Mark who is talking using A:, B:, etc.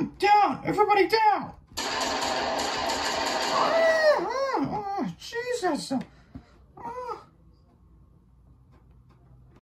A: down, down. Everybody down. Ah, ah, ah, Jesus.